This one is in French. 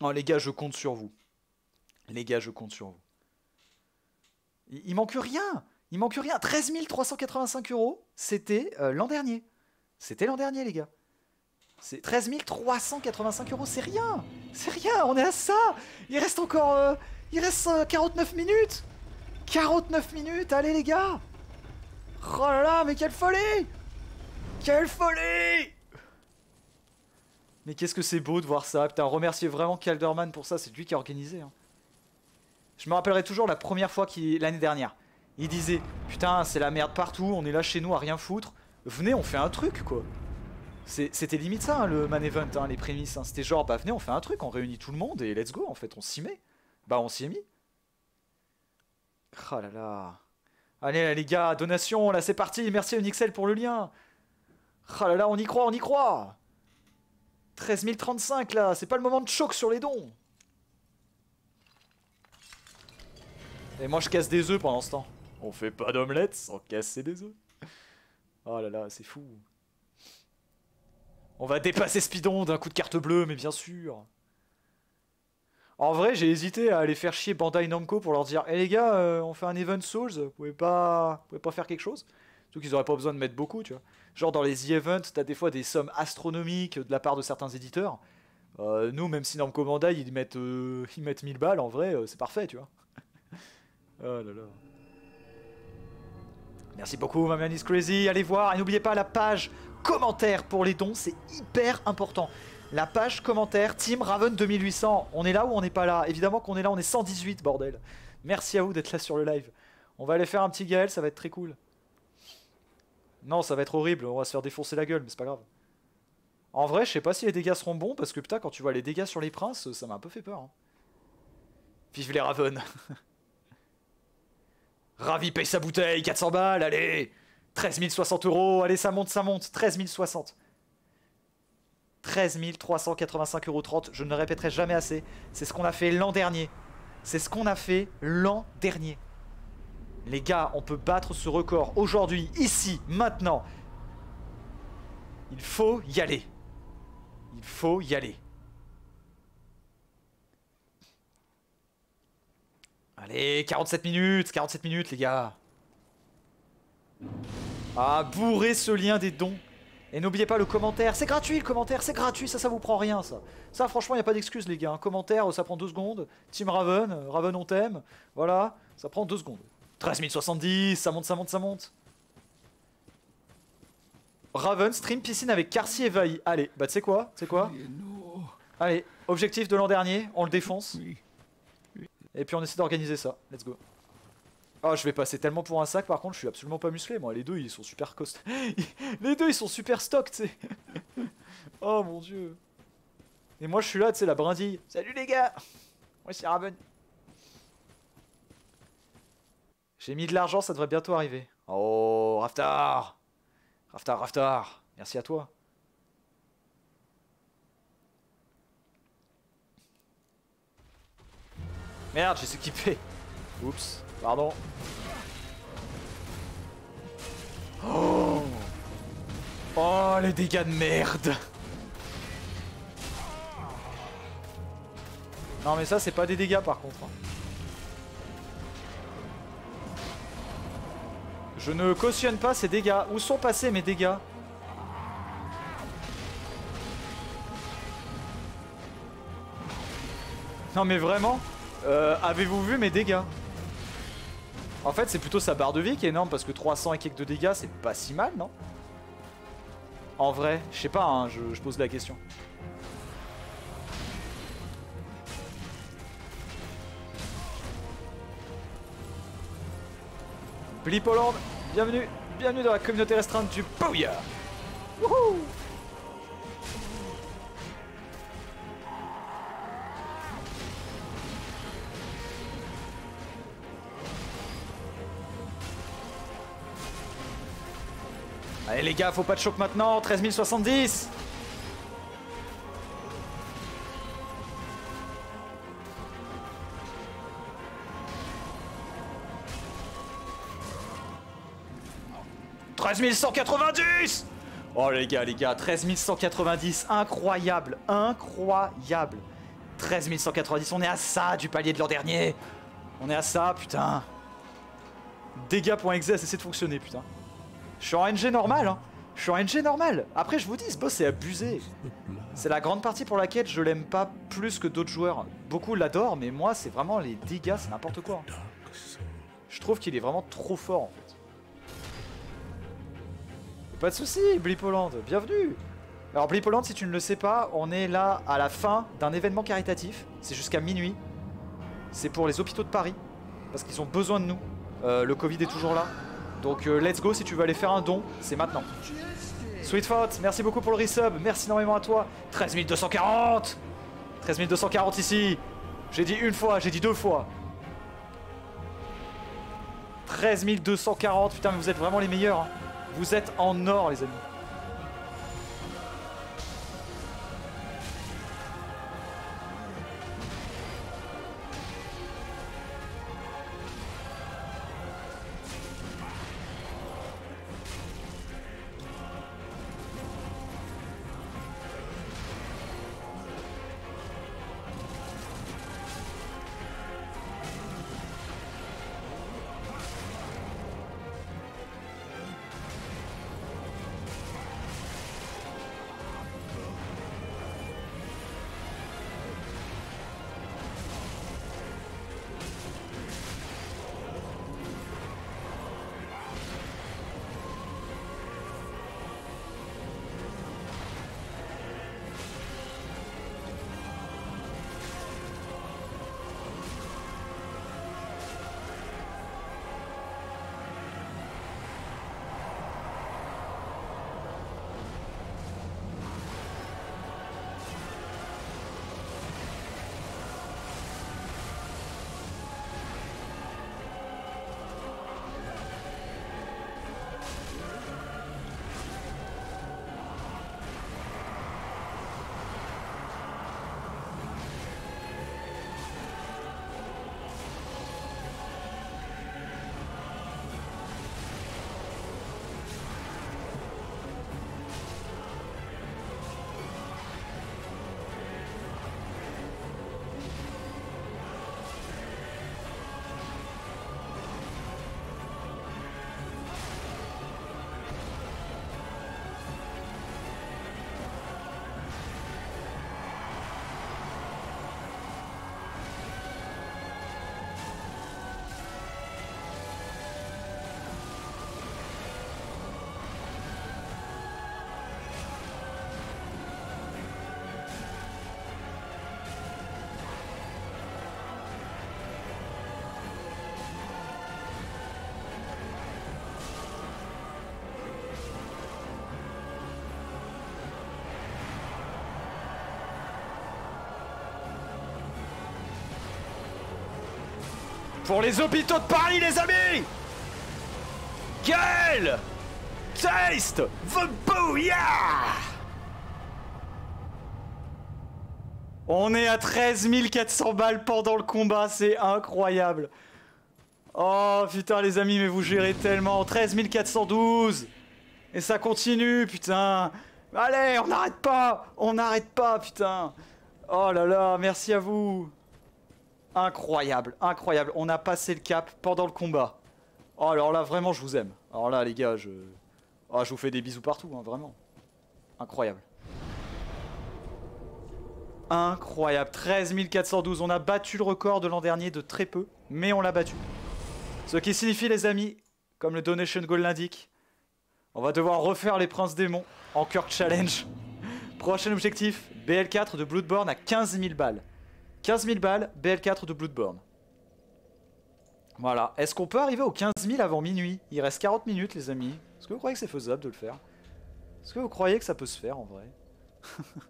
Oh les gars, je compte sur vous. Les gars, je compte sur vous. Il, manque rien. Il manque rien. 13 385 euros, c'était euh, l'an dernier. C'était l'an dernier, les gars. C'est 13 385 euros, c'est rien. C'est rien, on est à ça. Il reste encore... euh, il reste euh, 49 minutes. 49 minutes, allez les gars. Oh là là, mais quelle folie Quelle folie Mais qu'est-ce que c'est beau de voir ça. Putain, remercier vraiment Calderman pour ça, c'est lui qui a organisé. hein. Je me rappellerai toujours la première fois l'année dernière. Il disait Putain, c'est la merde partout, on est là chez nous à rien foutre. Venez, on fait un truc quoi. C'était limite ça hein, le man event, hein, les prémices. hein. C'était genre, bah venez, on fait un truc, on réunit tout le monde et let's go en fait, on s'y met. Bah on s'y est mis. Oh là là. Allez là, les gars, donation, là c'est parti, merci Unixel pour le lien. Oh là là, on y croit, on y croit. 13 035 là, c'est pas le moment de choc sur les dons. Et moi je casse des œufs pendant ce temps. On fait pas d'omelette sans casser des œufs. Oh là là, c'est fou. On va dépasser Speedon d'un coup de carte bleue, mais bien sûr. En vrai, j'ai hésité à aller faire chier Bandai Namco pour leur dire Eh les gars, euh, on fait un event Souls, vous pouvez pas, vous pouvez pas faire quelque chose? Surtout qu'ils auraient pas besoin de mettre beaucoup, tu vois. Genre dans les events, t'as des fois des sommes astronomiques de la part de certains éditeurs. Euh, nous, même si Namco Bandai, ils mettent, euh, ils mettent 1000 balles, en vrai, euh, c'est parfait, tu vois. oh là là. Merci beaucoup, ma crazy. Allez voir et n'oubliez pas la page commentaire pour les dons, c'est hyper important. La page commentaire Team Raven 2800. On est là ou on n'est pas là? Évidemment qu'on est là, on est 118, bordel. Merci à vous d'être là sur le live. On va aller faire un petit Gaël, ça va être très cool. Non, ça va être horrible, on va se faire défoncer la gueule, mais c'est pas grave. En vrai, je sais pas si les dégâts seront bons, parce que putain, quand tu vois les dégâts sur les princes, ça m'a un peu fait peur. hein. Vive les Raven Ravi paye sa bouteille, 400 balles, allez 13 060 euros, allez, ça monte, ça monte, 13 060. 13 385,30 euros, je ne le répéterai jamais assez. C'est ce qu'on a fait l'an dernier. C'est ce qu'on a fait l'an dernier. Les gars, on peut battre ce record aujourd'hui, ici, maintenant. Il faut y aller. Il faut y aller. Allez, 47 minutes, 47 minutes, les gars. Ah, bourrez ce lien des dons. Et n'oubliez pas le commentaire. C'est gratuit le commentaire, c'est gratuit, ça, ça vous prend rien, ça. Ça, franchement, il n'y a pas d'excuse, les gars. Un commentaire, ça prend deux secondes. Team Raven, euh, Raven, on t'aime. Voilà, ça prend deux secondes. 13 070, ça monte, ça monte, ça monte. Raven, stream piscine avec Carcy et Vailly. Allez, bah tu sais quoi Tu sais quoi Allez, objectif de l'an dernier, on le défonce. Et puis on essaie d'organiser ça. Let's go. Oh, je vais passer tellement pour un sac, par contre, je suis absolument pas musclé, moi. Les deux, ils sont super cost. Les deux, ils sont super stock, tu sais. oh mon dieu. Et moi, je suis là, tu sais, la brindille. Salut les gars Moi, c'est Raven. J'ai mis de l'argent, ça devrait bientôt arriver. Oh, Raftar Raftar, Raftar Merci à toi. Merde, j'ai s'équipé. Oups, pardon. Oh Oh, les dégâts de merde Non mais ça c'est pas des dégâts par contre. hein. Je ne cautionne pas ces dégâts. Où sont passés mes dégâts Non mais vraiment Euh, Avez-vous vu mes dégâts En fait c'est plutôt sa barre de vie qui est énorme parce que 300 et quelques de dégâts c'est pas si mal non? En vrai, je sais pas, hein, je, je pose la question. Blip Holland, bienvenue, bienvenue dans la communauté restreinte du Booyah. Wouhou. Allez les gars, faut pas de choc maintenant, 13 070 13 190 Oh les gars, les gars, 13 190, incroyable, incroyable. 13 190, on est à ça du palier de l'an dernier. On est à ça, putain. Dégâts.exe a cessé de fonctionner, putain. Je suis en NG normal, hein. Je suis en NG normal. Après, je vous dis, ce boss est abusé. C'est la grande partie pour laquelle je l'aime pas plus que d'autres joueurs. Beaucoup l'adorent, mais moi, c'est vraiment les dégâts, c'est n'importe quoi. Je trouve qu'il est vraiment trop fort, en fait. Pas de soucis, Blipoland, bienvenue Alors Blipoland, si tu ne le sais pas, on est là à la fin d'un événement caritatif. C'est jusqu'à minuit. C'est pour les hôpitaux de Paris, parce qu'ils ont besoin de nous. Euh, le Covid est toujours là. Donc euh, let's go, si tu veux aller faire un don, c'est maintenant. Sweetfoot, merci beaucoup pour le resub, merci énormément à toi. 13 240 13 240 ici. J'ai dit une fois, j'ai dit deux fois. 13 240, putain mais vous êtes vraiment les meilleurs. Hein. Vous êtes en or les amis. Pour les hôpitaux de Paris, les amis! Quel Taste the booyah! On est à 13 400 balles pendant le combat, c'est incroyable. Oh putain les amis, mais vous gérez tellement. 13 412 Et ça continue, putain. Allez, on n'arrête pas On n'arrête pas, putain. Oh là là, merci à vous Incroyable, incroyable. On a passé le cap pendant le combat. Oh, alors là, vraiment, je vous aime. Alors là, les gars, je... Oh, je vous fais des bisous partout, hein, vraiment. Incroyable. Incroyable. 13 412. On a battu le record de l'an dernier de très peu, mais on l'a battu. Ce qui signifie, les amis, comme le Donation Goal l'indique, on va devoir refaire les Princes Démons en Kirk Challenge. Prochain objectif, BL4 de Bloodborne à 15 000 balles. 15 000 balles, BL4 de Bloodborne. Voilà. Est-ce qu'on peut arriver aux 15 000 avant minuit? Il reste 40 minutes, les amis. Est-ce que vous croyez que c'est faisable de le faire? Est-ce que vous croyez que ça peut se faire, en vrai?